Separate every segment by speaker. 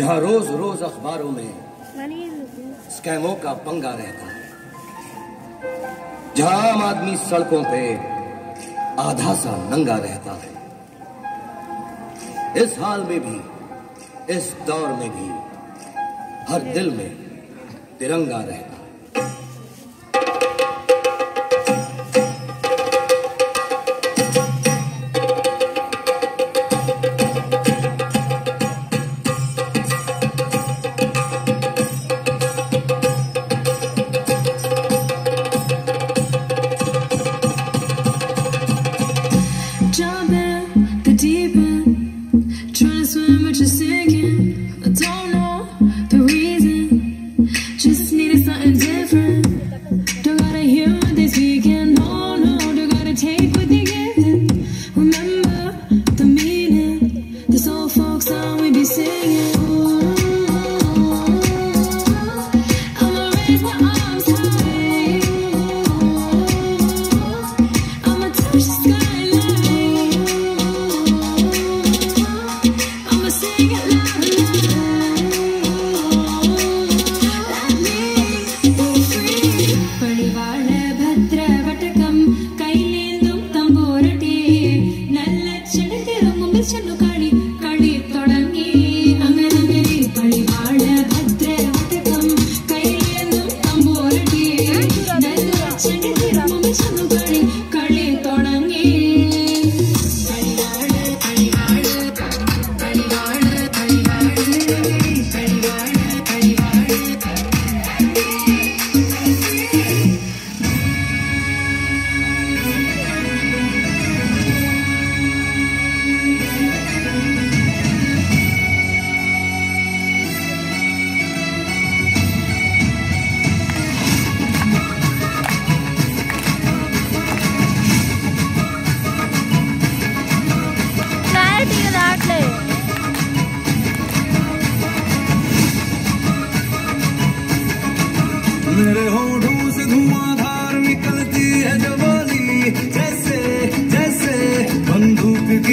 Speaker 1: जहाँ रोज रोज अखबारों में स्कैमों का पंगा रहता है जहाँ आम आदमी सड़कों पे आधा सा नंगा रहता है इस हाल में भी इस दौर में भी हर दिल में तिरंगा रहता है।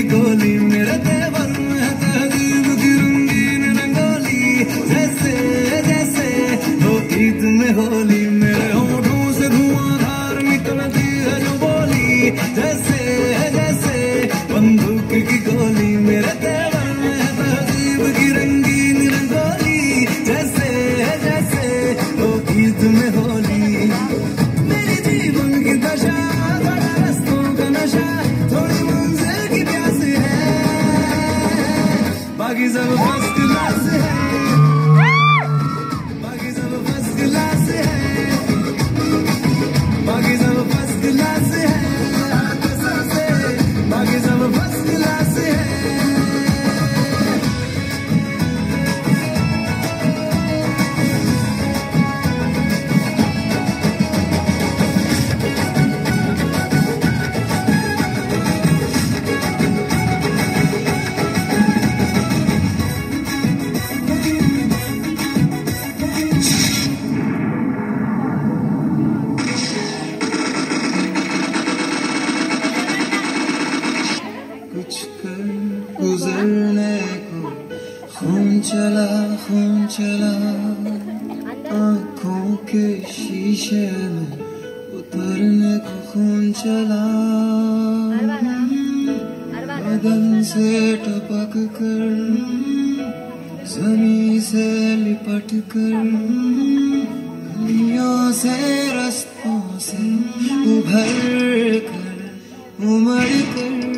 Speaker 1: गोली, मेरा देवर मैं तहरीब गिरूँगी रंगोली। जैसे जैसे हो ईद में होली, मेरे होठों से धुआंधार निकलती है जो बोली। जैसे
Speaker 2: करने को खून चला खून चला आंखों के शीशे में उतरने को खून चला बदन से टपक कर जमी से लिपट कर गलियों से रस्तों से उभर कर उमड़ कर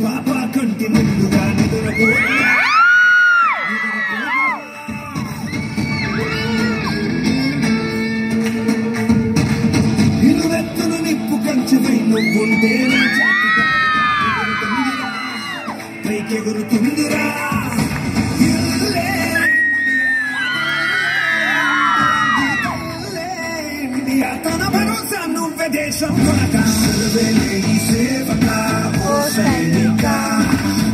Speaker 3: పాప కంటి ముందుగా నిదురపోయి ఇరువెత్తులు నిప్పు కంచెపై నువ్వుంటే పైకెగురుతుంది Jatana perusa non vedesha ancora ca Se vene i se va ca O se mi ca